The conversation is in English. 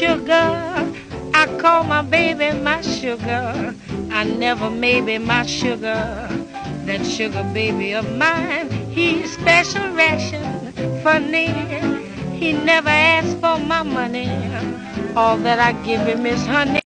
sugar. I call my baby my sugar. I never maybe my sugar. That sugar baby of mine, he's special ration funny. He never asks for my money. All that I give him is honey.